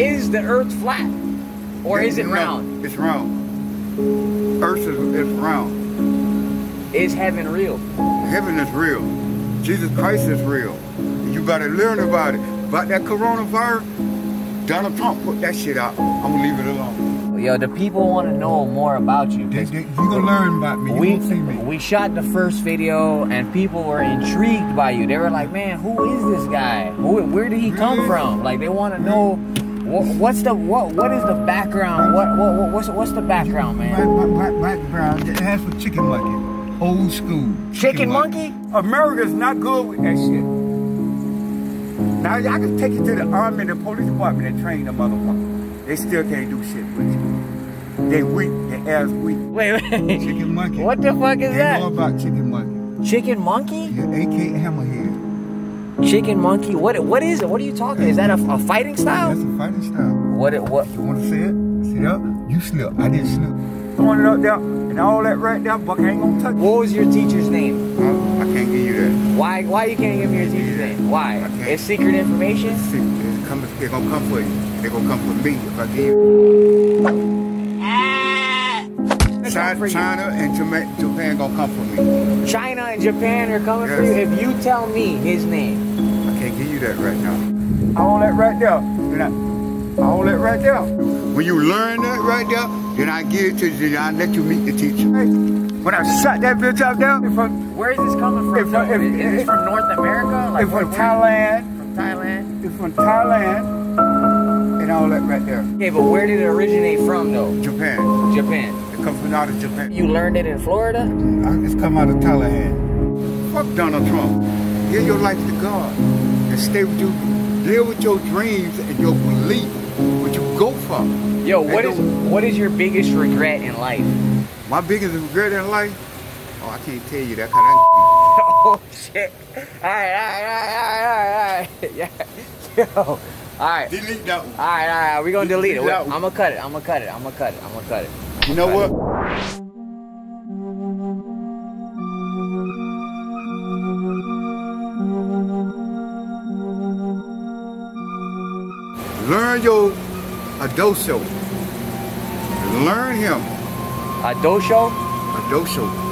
is the Earth flat, or is it round? It's round. Earth is, is round. Is heaven real? Heaven is real. Jesus Christ is real. You gotta learn about it. About that coronavirus, Donald Trump put that shit out. I'm gonna leave it alone. Yo, the people want to know more about you. 'cause You gonna learn about me. You we me. we shot the first video and people were intrigued by you. They were like, "Man, who is this guy? Who, where did he come from?" Like they want to know what, what's the what what is the background? What, what what- what's what's the background, man? black, black background. It has for chicken monkey. Old school. Chicken monkey? America's not good with that shit. Now I can take you to the army and the police department and train the motherfucker. They still can't do shit with you. They weak, they ass weak. Wait, wait. Chicken monkey. What the fuck is They that? know about chicken monkey. Chicken monkey? Yeah, AK Hammerhead. Chicken monkey? What what is it? What are you talking? Is that a, a fighting style? That's a fighting style. What it what? You want to say it? Say up. You slip. I didn't slip. Throwing it up there and all that right there, Buck ain't gonna touch it. What was your teacher's name? I, I can't give you that. Why why you can't give me your teacher's name? Why? I can't. It's secret information. It's come, they're gonna come for you. They're gonna come for me if I give you. Ah! They China. China and Jama- Japan gonna come for me. China and Japan are coming for you. If you tell me his name, I can't give you that right now. I own that right there. Then I, I own that right there. When you learn that right there, then I give it to you. Then I let you meet the teacher. Hey, when I shot that bitch out there, it's from, where is this coming from? If- though? if- is, is this from North America? it's where- from Thailand. From Thailand. It's from Thailand. And all that right there. Okay, but where did it originate from though? Japan. Japan. It comes from out of Japan. You learned it in Florida? I- It's come out of Thailand. Fuck Donald Trump. Give your life to God and stay with you. Deal with your dreams and your belief. What you go for. Yo, what is what is your biggest regret in life? My biggest regret in life? Oh, I can't tell you that because I. oh shit! All right, all right, all right, all right, all right. Yeah, yo, all right. Delete that one. All right, all right, we're gonna delete it. Delete that I'm gonna cut it. I'm gonna cut it. I'm gonna cut it. I'm gonna cut it. You know what? Learn your Adosho. Learn him. A dosho? Adosho.